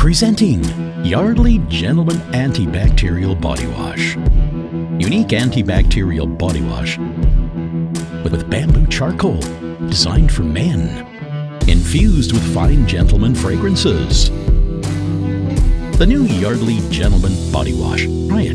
Presenting Yardley Gentleman Antibacterial Body Wash. Unique antibacterial body wash with bamboo charcoal, designed for men, infused with fine gentleman fragrances. The new Yardley Gentleman Body Wash. Try it.